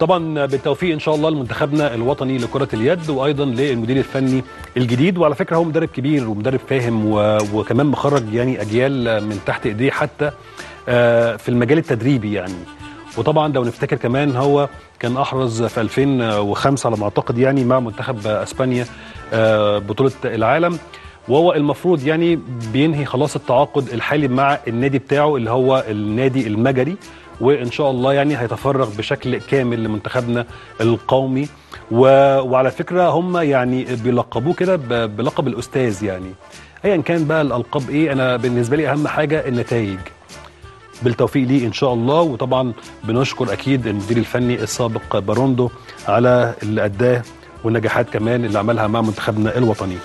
طبعا بالتوفيق إن شاء الله لمنتخبنا الوطني لكرة اليد وأيضا للمدير الفني الجديد. وعلى فكرة هو مدرب كبير ومدرب فاهم. وكمان مخرج يعني أجيال من تحت إيديه حتى آه، في المجال التدريبي يعني. وطبعا لو نفتكر كمان هو كان أحرز في 2005 على ما أعتقد يعني مع منتخب أسبانيا آه، بطولة العالم. وهو المفروض يعني بينهي خلاص التعاقد الحالي مع النادي بتاعه اللي هو النادي المجري. وإن شاء الله يعني هيتفرغ بشكل كامل لمنتخبنا القومي. و... وعلى فكرة هم يعني بيلقبوه كده ب... بلقب الأستاذ يعني. ايا كان بقى الألقاب إيه أنا بالنسبة لي أهم حاجة النتائج. بالتوفيق ليه إن شاء الله. وطبعا بنشكر أكيد المدير الفني السابق باروندو على اللي أداه والنجاحات كمان اللي عملها مع منتخبنا الوطني.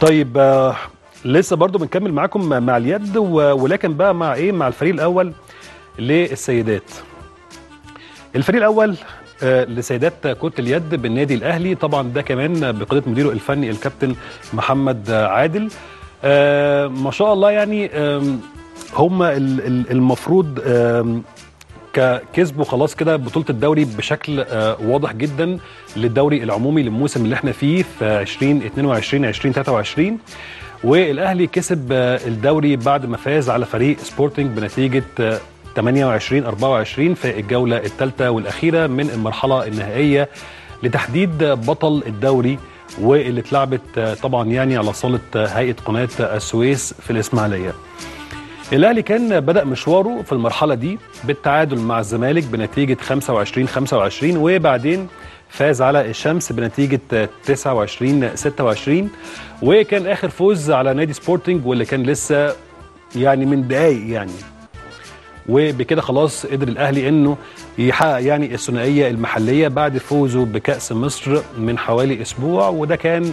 طيب آه لسه برضو بنكمل معاكم مع اليد ولكن بقى مع إيه مع الفريق الأول. للسيدات. الفريق الأول آه، لسيدات كرة اليد بالنادي الأهلي. طبعا ده كمان بقيادة مديره الفني الكابتن محمد عادل. آه، ما شاء الله يعني هم ال- ال- المفروض كسبوا خلاص كده بطولة الدوري بشكل آه، واضح جدا للدوري العمومي للموسم اللي إحنا فيه في 2022 2023 والأهلي كسب الدوري بعد ما فاز على فريق سبورتنج بنتيجة 28 24 في الجولة الثالثة والأخيرة من المرحلة النهائية لتحديد بطل الدوري واللي اتلعبت آه، طبعا يعني على صاله آه، هيئة قناة السويس في الإسماعيلية. الأهلي كان بدأ مشواره في المرحلة دي بالتعادل مع الزمالك بنتيجة 25 25 وبعدين فاز على الشمس بنتيجة 29 26 وكان آخر فوز على نادي سبورتنج واللي كان لسه يعني من دقايق يعني وبكده خلاص قدر الأهلي إنه يحقق يعني الثنائية المحلية بعد فوزه بكأس مصر من حوالي أسبوع وده كان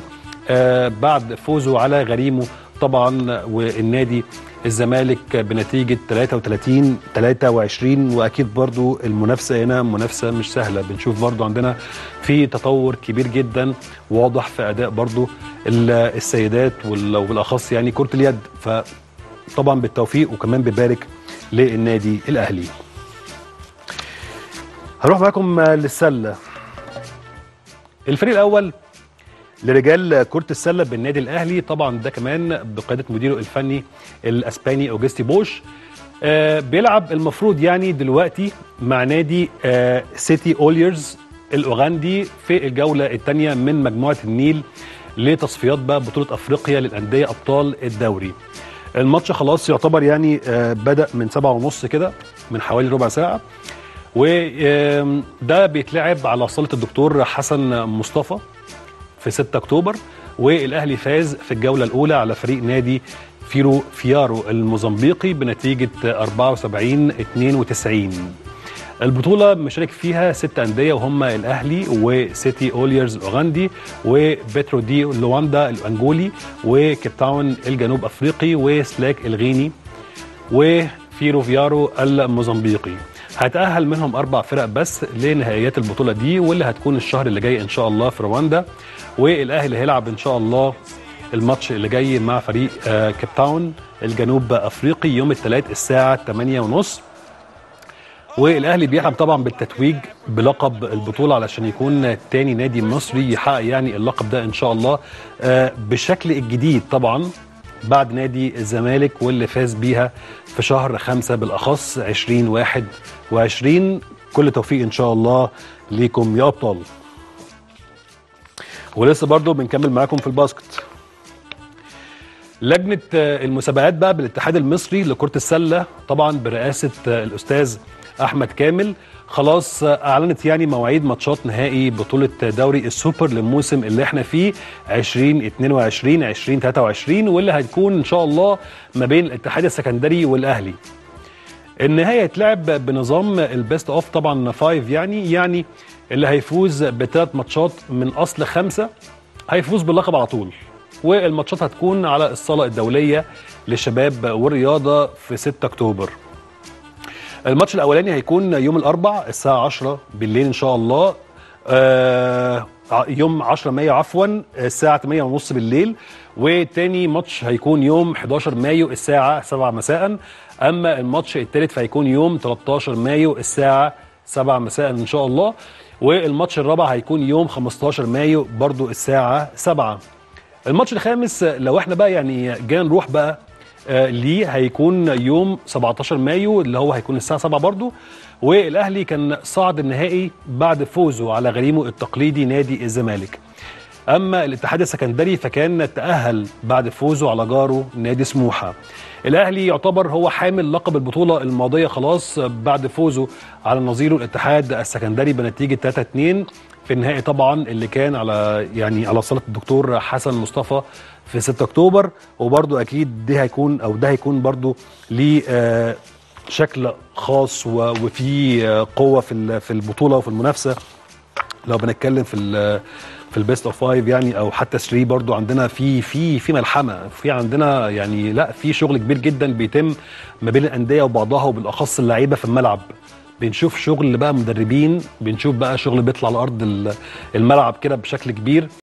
آه بعد فوزه على غريمه طبعا والنادي الزمالك بنتيجة 33 23 وأكيد برضو المنافسة هنا منافسة مش سهلة. بنشوف برضو عندنا في تطور كبير جدا واضح في أداء برضو ال- السيدات وبالأخص يعني كرة اليد. فطبعا بالتوفيق وكمان ببارك للنادي الأهلي. هروح معاكم للسلة. الفريق الأول لرجال كرة السلة بالنادي الأهلي طبعا ده كمان بقيادة مديره الفني الأسباني أوجستي بوش. آه بيلعب المفروض يعني دلوقتي مع نادي آه سيتي أويلرز الأوغندي في الجولة الثانية من مجموعة النيل لتصفيات بقى بطولة أفريقيا للأندية أبطال الدوري. الماتش خلاص يعتبر يعني آه بدأ من سبعة ونص كده من حوالي ربع ساعة. وده بيتلعب على صالة الدكتور حسن مصطفى في 6 أكتوبر. والأهلي فاز في الجولة الأولى على فريق نادي فيروفيارو الموزمبيقي بنتيجة 74 92 البطولة مشارك فيها ست أندية وهم الأهلي وسيتي أويلرز الأوغندي وبترو دي لواندا الأنجولي وكيب تاون الجنوب أفريقي وسلاك الغيني وفيروفيارو الموزمبيقي. هتأهل منهم أربع فرق بس لنهائيات البطولة دي واللي هتكون الشهر اللي جاي إن شاء الله في رواندا. والأهلي هيلعب إن شاء الله الماتش اللي جاي مع فريق آه، كيب تاون الجنوب أفريقي يوم الثلاث الساعة 8:30 والأهلي بيحلم طبعا بالتتويج بلقب البطولة علشان يكون تاني نادي مصري يحقق يعني اللقب ده إن شاء الله. آه، بشكل الجديد طبعا بعد نادي الزمالك واللي فاز بيها في شهر خمسة بالأخص 2021 كل توفيق إن شاء الله ليكم يا أبطال. ولسه برضو بنكمل معاكم في الباسكت. لجنة آه، المسابقات بقى بالاتحاد المصري لكرة السلة طبعا برئاسة آه، الأستاذ أحمد كامل. خلاص أعلنت يعني مواعيد ماتشات نهائي بطولة دوري السوبر للموسم اللي إحنا فيه 2022 2023 واللي هتكون إن شاء الله ما بين الاتحاد السكندري والأهلي. النهائي هتلعب بنظام ال best of طبعا five يعني يعني اللي هيفوز بثلاث ماتشات من أصل خمسة هيفوز باللقب على طول. والماتشات هتكون على الصالة الدولية للشباب والرياضة في 6 أكتوبر. الماتش الأولاني هيكون يوم الأربع الساعة 10 بالليل إن شاء الله. آه يوم 10 مايو عفوا الساعة 8 ونص بالليل. وتاني ماتش هيكون يوم 11 مايو الساعة 7 مساء. أما الماتش الثالث فهيكون يوم 13 مايو الساعة 7 مساء إن شاء الله. والماتش الرابع هيكون يوم 15 مايو برضو الساعة 7 الماتش الخامس لو إحنا بقى يعني جينا نروح بقى ليه هيكون يوم 17 مايو اللي هو هيكون الساعة 7 برضو. والأهلي كان صعد النهائي بعد فوزه على غريمه التقليدي نادي الزمالك. أما الاتحاد السكندري فكان تأهل بعد فوزه على جاره نادي سموحة. الأهلي يعتبر هو حامل لقب البطولة الماضية خلاص بعد فوزه على نظيره الاتحاد السكندري بنتيجة 3 2 في النهائي طبعا اللي كان على يعني على صاله الدكتور حسن مصطفى في 6 أكتوبر. وبرده أكيد ده هيكون أو ده هيكون برده ليه آه شكل خاص وفي قوة في في البطولة وفي المنافسة. لو بنتكلم في في ال best of five يعني أو حتى 3 برضو عندنا في في في ملحمة. في عندنا يعني لأ في شغل كبير جدا بيتم ما بين الأندية وبعضها وبالأخص اللعيبة في الملعب. بنشوف شغل بقى مدربين بنشوف بقى شغل بيطلع على أرض الملعب كده بشكل كبير.